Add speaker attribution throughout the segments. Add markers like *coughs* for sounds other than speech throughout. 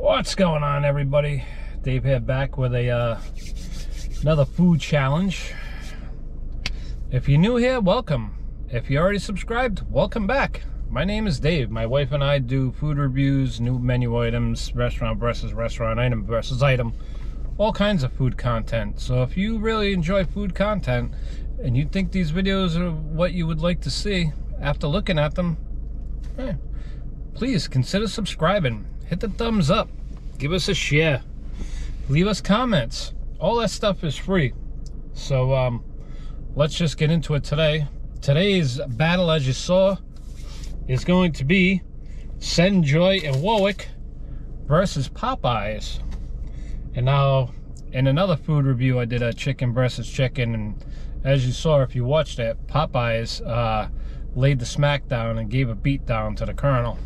Speaker 1: What's going on, everybody? Dave here back with a uh, another food challenge. If you're new here, welcome. If you already subscribed, welcome back. My name is Dave. My wife and I do food reviews, new menu items, restaurant versus restaurant, item versus item, all kinds of food content. So if you really enjoy food content and you think these videos are what you would like to see after looking at them, eh, please consider subscribing. Hit the thumbs up. Give us a share. Leave us comments. All that stuff is free. So um, let's just get into it today. Today's battle, as you saw, is going to be Senjoy and Warwick versus Popeyes. And now, in another food review, I did a chicken versus chicken. And as you saw, if you watched it, Popeyes uh, laid the smackdown and gave a beatdown to the Colonel.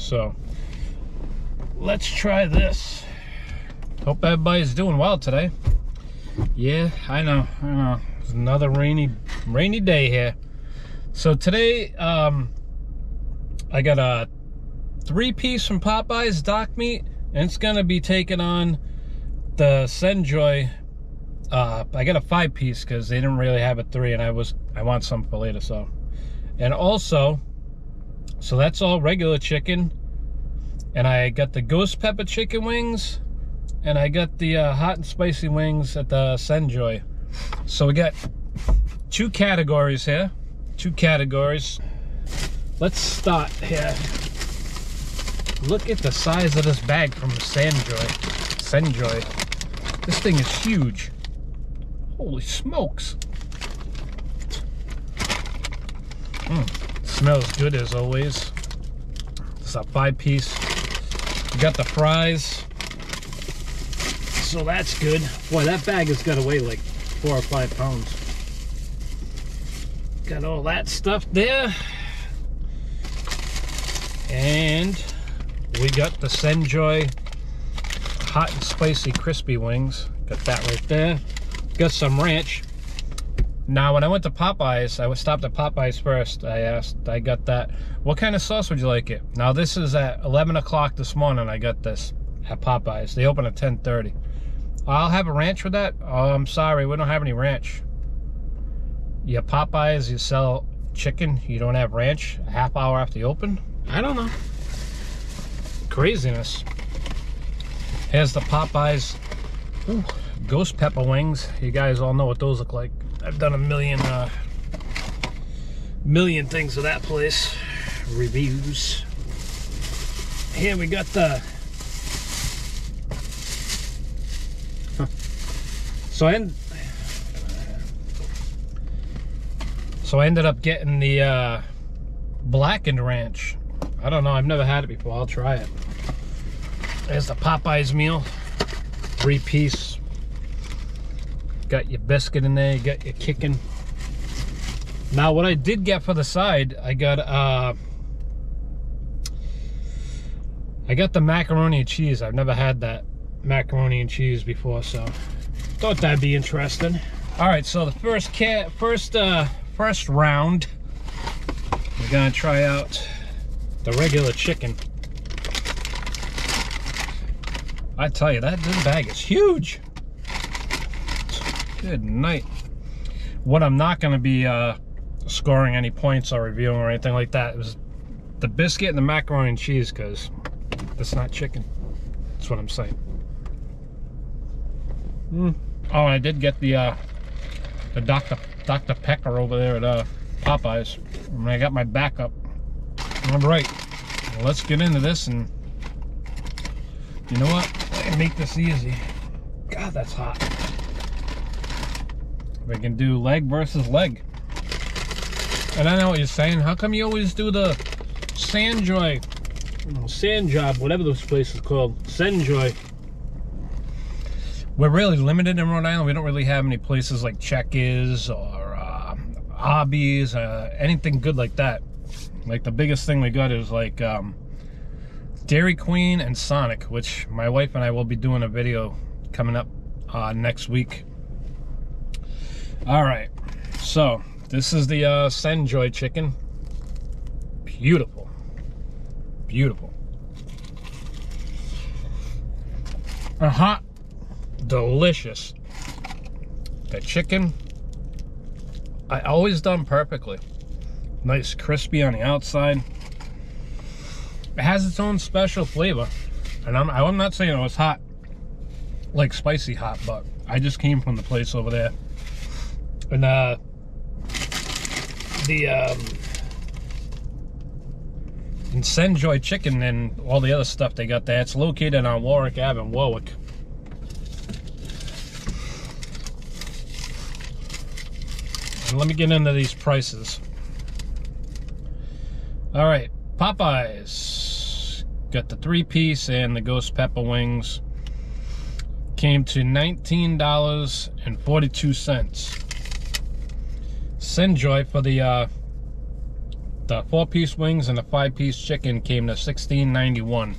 Speaker 1: So, let's try this. Hope everybody's doing well today. Yeah, I know, I know. It's another rainy, rainy day here. So today, um, I got a three piece from Popeyes Dock Meat, and it's gonna be taking on the Senjoy. Uh, I got a five piece because they didn't really have a three, and I was I want some for later. So, and also, so that's all regular chicken, and I got the ghost pepper chicken wings, and I got the uh, hot and spicy wings at the Senjoy. So we got two categories here two categories. Let's start here. Look at the size of this bag from Senjoy. Senjoy. This thing is huge. Holy smokes. Mm, smells good as always. It's a five piece. Got the fries. So that's good. Boy, that bag has got to weigh like four or five pounds. Got all that stuff there. And we got the Senjoy hot and spicy crispy wings. Got that right there. Got some ranch. Now, when I went to Popeyes, I stopped at Popeyes first. I asked, I got that. What kind of sauce would you like it? Now, this is at 11 o'clock this morning. I got this at Popeyes. They open at 10:30. I'll have a ranch with that. Oh, I'm sorry, we don't have any ranch your Popeyes, you sell chicken, you don't have ranch a half hour after you open? I don't know. Craziness. Here's the Popeyes Ooh, ghost pepper wings. You guys all know what those look like. I've done a million uh, million things with that place. Reviews. Here we got the so I So I ended up getting the uh, blackened ranch. I don't know, I've never had it before. I'll try it. There's the Popeyes meal. Three piece. Got your biscuit in there, you got your kicking. Now what I did get for the side, I got uh I got the macaroni and cheese. I've never had that macaroni and cheese before, so thought that'd be interesting. All right, so the first cat first uh first round, we're gonna try out the regular chicken. I tell you, that bag is huge. Good night. What I'm not gonna be uh, scoring any points or reviewing or anything like that is the biscuit and the macaroni and cheese, because that's not chicken. That's what I'm saying. Mm. Oh, I did get the uh, the Dr. Dr. Pecker over there at uh, Popeyes. And I got my backup. All right, well, let's get into this and you know what? Make this easy. God, that's hot. We can do leg versus leg. And I know what you're saying. How come you always do the Sandjoy, sand job, whatever this place is called, Senjoy? we're really limited in Rhode Island. We don't really have any places like Checkers or uh, Hobbies, uh, anything good like that. Like the biggest thing we got is like um, Dairy Queen and Sonic, which my wife and I will be doing a video coming up uh, next week. All right, so this is the uh, Senjoy chicken. Beautiful, beautiful. A hot, delicious. The chicken, I always done perfectly. Nice crispy on the outside. It has its own special flavor. And I'm, I'm not saying it was hot, like spicy hot, but I just came from the place over there. And uh, the um, and Senjoy Chicken and all the other stuff they got there. It's located on Warwick Ave in Warwick. And let me get into these prices. All right, Popeyes got the three piece and the ghost pepper wings. Came to $19.42. Senjoy for the uh, the four piece wings and the five piece chicken came to $16.91.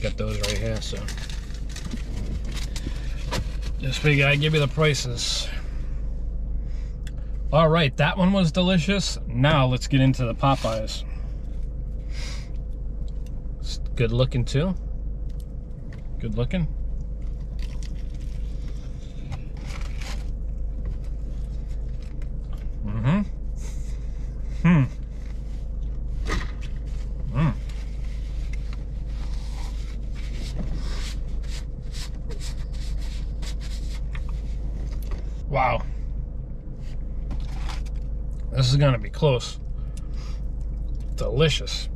Speaker 1: Got those right here, so just figure I give you the prices. All right, that one was delicious. Now let's get into the Popeyes. It's good looking too. Good looking. Wow. This is gonna be close. Delicious.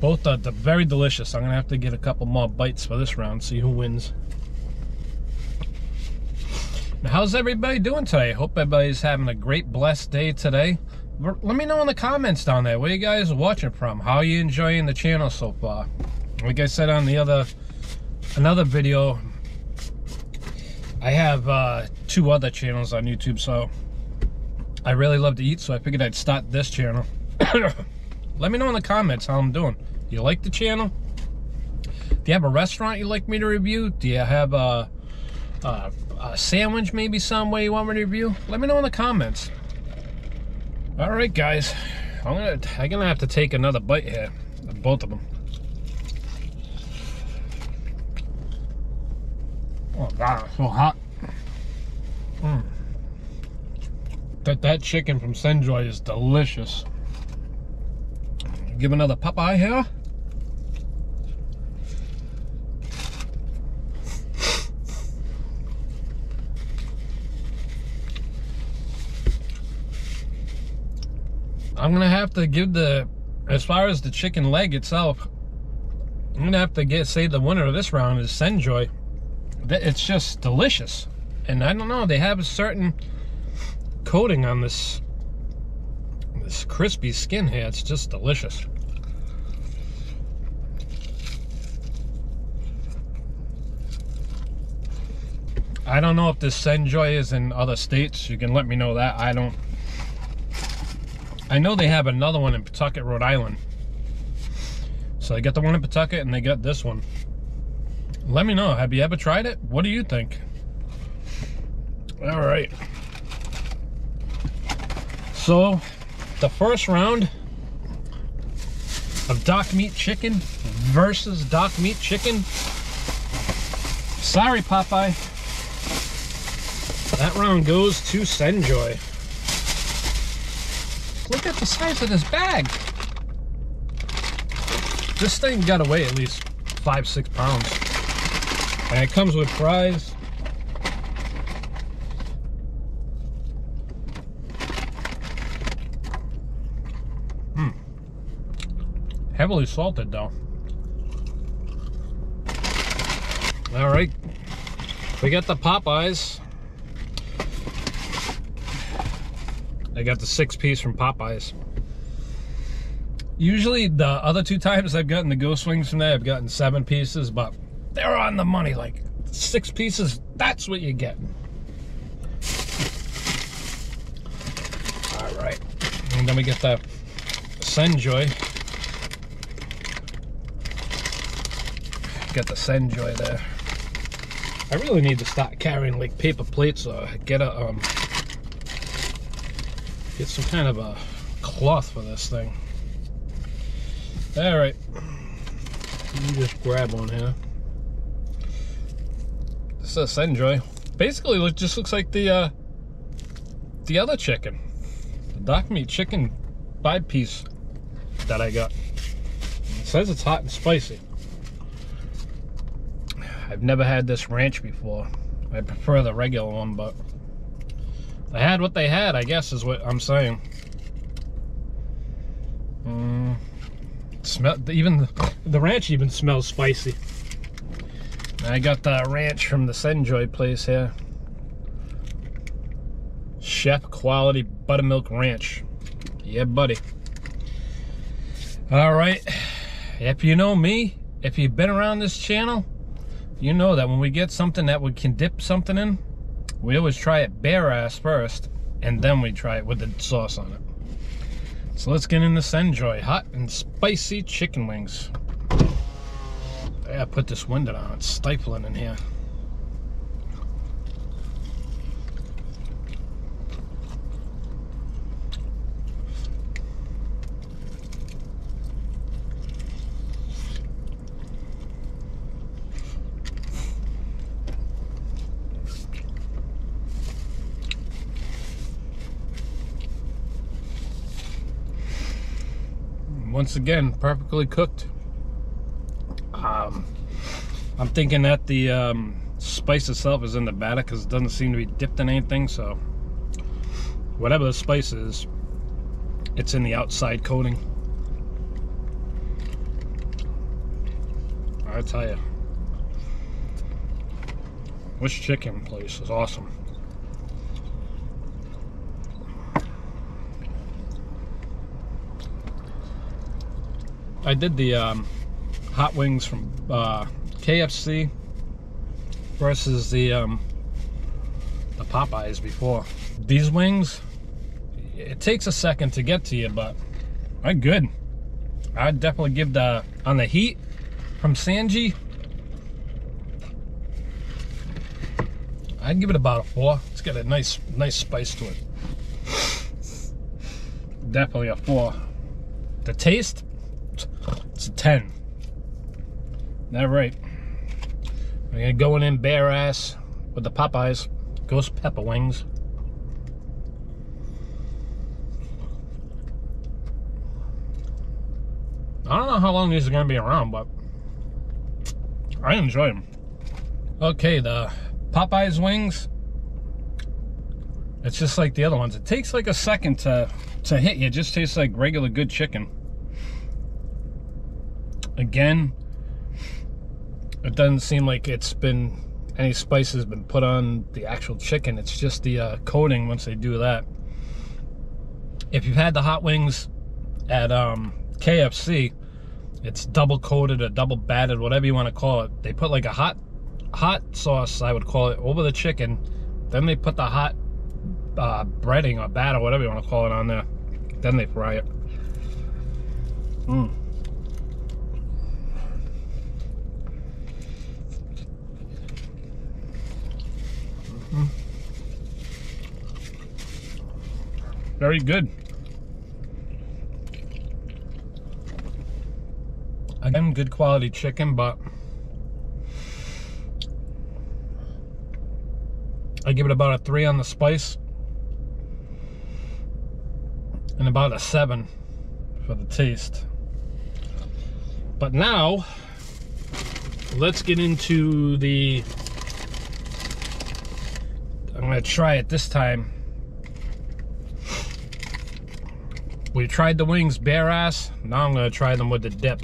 Speaker 1: Both are very delicious. I'm gonna have to get a couple more bites for this round, see who wins. Now, how's everybody doing today? Hope everybody's having a great, blessed day today. Let me know in the comments down there where you guys are watching from. How are you enjoying the channel so far? Like I said on the other, another video, I have uh, two other channels on YouTube, so I really love to eat, so I figured I'd start this channel. *coughs* Let me know in the comments how I'm doing. Do you like the channel? Do you have a restaurant you'd like me to review? Do you have a, a, a sandwich maybe some way you want me to review? Let me know in the comments. All right, guys. I'm gonna I'm gonna have to take another bite here both of them. Oh god, so hot. Mm. That that chicken from Senjoy is delicious. Give another Popeye here. I'm gonna have to give the as far as the chicken leg itself, I'm gonna have to get say the winner of this round is Senjoy it's just delicious. And I don't know, they have a certain coating on this this crispy skin here. It's just delicious. I don't know if this Senjoy is in other states. You can let me know that. I don't. I know they have another one in Pawtucket, Rhode Island. So they got the one in Pawtucket and they got this one. Let me know. Have you ever tried it? What do you think? All right. So, the first round of Doc Meat Chicken versus Doc Meat Chicken. Sorry, Popeye. That round goes to Senjoy. Look at the size of this bag. This thing got weigh at least five, six pounds. And it comes with fries. Hmm. Heavily salted though. All right. We got the Popeyes. I got the six piece from Popeyes. Usually the other two times I've gotten the ghost wings from there, I've gotten seven pieces, but they're on the money. Like six pieces, that's what you get. All right, and then we get the Senjoy. Get the Senjoy there. I really need to start carrying like paper plates or get a um get some kind of a cloth for this thing. All right. you just grab one here. This is Senjoy. Basically, it just looks like the uh, the other chicken, the dock meat chicken five piece that I got. It says it's hot and spicy. I've never had this ranch before. I prefer the regular one, but they had what they had, I guess, is what I'm saying. Mm, smell even the ranch even smells spicy. I got the ranch from the Senjoy place here. Chef quality buttermilk ranch. Yeah, buddy. All right. If you know me, if you've been around this channel, you know that when we get something that we can dip something in, we always try it bare ass first, and then we try it with the sauce on it. So let's get into Senjoy hot and spicy chicken wings. I put this window on, it's stifling in here. once again perfectly cooked um, I'm thinking that the um, spice itself is in the batter because it doesn't seem to be dipped in anything so whatever the spice is it's in the outside coating. I tell you this chicken place is awesome. I did the um, hot wings from uh, KFC versus the um, the Popeyes before. These wings, it takes a second to get to you, but they're good. I'd definitely give the on the heat from Sanji. I'd give it about a four. It's got a nice, nice spice to it. Definitely a four. The taste, it's a 10. That right. We're gonna going in bare ass with the Popeyes Ghost Pepper Wings. I don't know how long these are gonna be around, but I enjoy them. Okay, the Popeyes wings. It's just like the other ones. It takes like a second to to hit you. It just tastes like regular good chicken. Again, it doesn't seem like it's been any spice has been put on the actual chicken. It's just the uh, coating once they do that. If you've had the hot wings at um, KFC, it's double coated or double battered, whatever you want to call it. They put like a hot hot sauce, I would call it, over the chicken. Then they put the hot uh, breading or batter, whatever you want to call it, on there. Then they fry it. Mmm. Very good. Again, good quality chicken, but I give it about a three on the spice and about a seven for the taste. But now, let's get into the, I'm gonna try it this time We tried the wings bare ass. Now I'm gonna try them with the dip.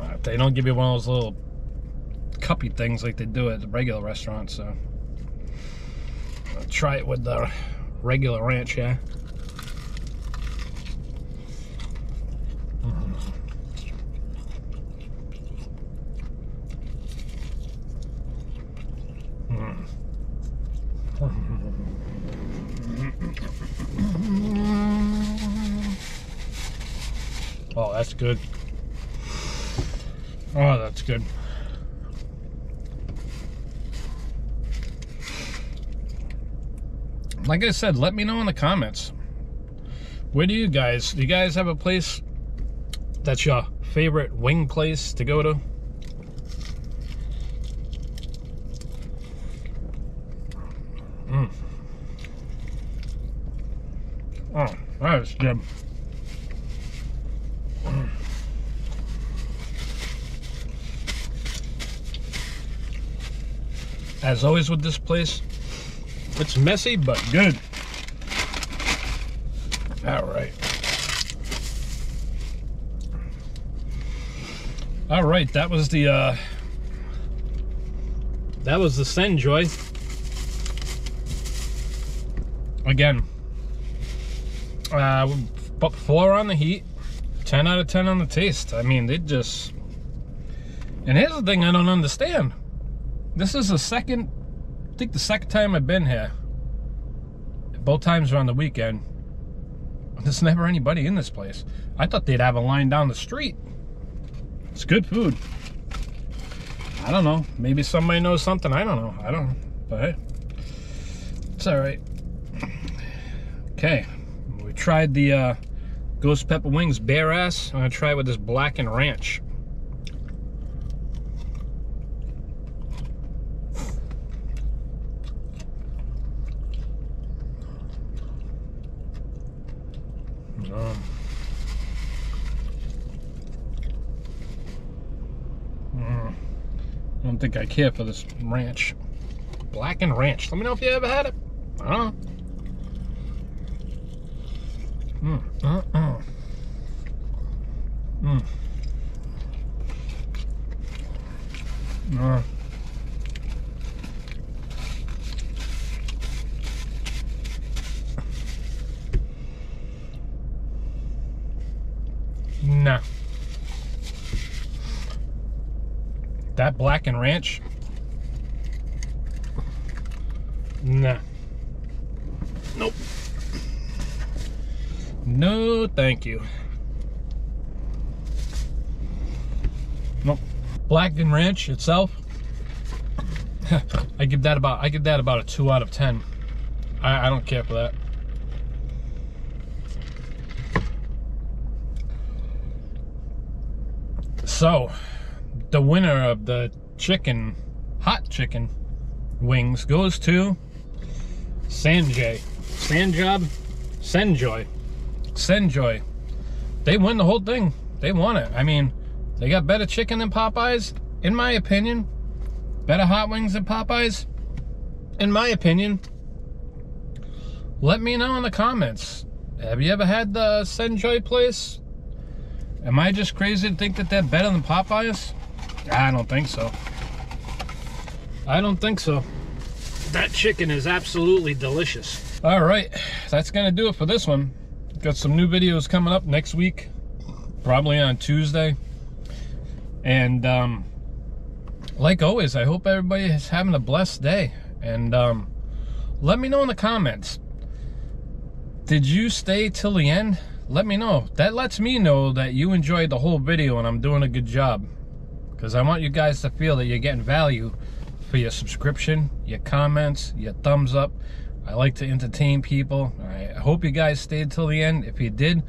Speaker 1: Uh, they don't give you one of those little cuppy things like they do at the regular restaurant, so I'll try it with the regular ranch, yeah. Oh, that's good. Oh, that's good. Like I said, let me know in the comments. Where do you guys, do you guys have a place that's your favorite wing place to go to. Mm. Oh, that is good. As always with this place, it's messy but good. All right. All right, that was the uh that was the Senjoy. Again, uh, but four on the heat, 10 out of 10 on the taste. I mean, they just, and here's the thing I don't understand. This is the second, I think the second time I've been here. Both times are on the weekend. There's never anybody in this place. I thought they'd have a line down the street. It's good food. I don't know. Maybe somebody knows something. I don't know. I don't know. But hey, it's all right. Okay, we tried the uh, Ghost Pepper Wings Bare Ass. I'm gonna try it with this Blackened Ranch. Um, mm, I don't think I care for this ranch. Blackened Ranch. Let me know if you ever had it. I don't know. Mm, uh, uh. Mm. Uh. Nah. That and Ranch? Nah. Nope. No, thank you. Nope. Blackened Ranch itself, *laughs* I give that about I give that about a two out of ten. I, I don't care for that. So, the winner of the chicken, hot chicken wings goes to Sanjay. Sanjob? Senjoy. Senjoy. They win the whole thing. They won it. I mean, they got better chicken than Popeyes, in my opinion. Better hot wings than Popeyes, in my opinion. Let me know in the comments. Have you ever had the Senjoy place? Am I just crazy to think that they're better than Popeyes? I don't think so. I don't think so. That chicken is absolutely delicious. All right, that's gonna do it for this one. Got some new videos coming up next week, probably on Tuesday. And um, like always, I hope everybody is having a blessed day. And um, let me know in the comments. Did you stay till the end? Let me know. That lets me know that you enjoyed the whole video and I'm doing a good job. Because I want you guys to feel that you're getting value for your subscription, your comments, your thumbs up. I like to entertain people. I hope you guys stayed till the end. If you did,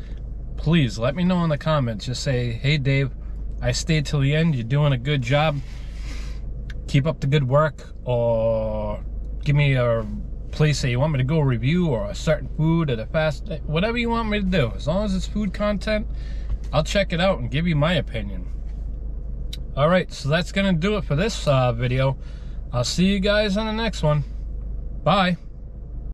Speaker 1: please let me know in the comments. Just say, hey Dave, I stayed till the end. You're doing a good job. Keep up the good work. Or give me a place that you want me to go review or a certain food at a fast, whatever you want me to do. As long as it's food content, I'll check it out and give you my opinion. All right, so that's to do it for this uh, video. I'll see you guys on the next one. Bye.